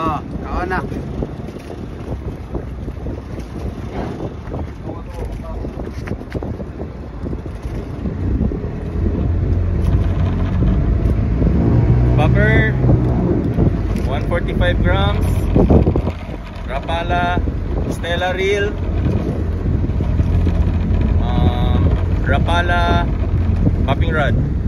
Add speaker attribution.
Speaker 1: Oh, kaonak.
Speaker 2: Buffer 145 grams. Rapala Stella Reel. Um, Rapala Popping Rod.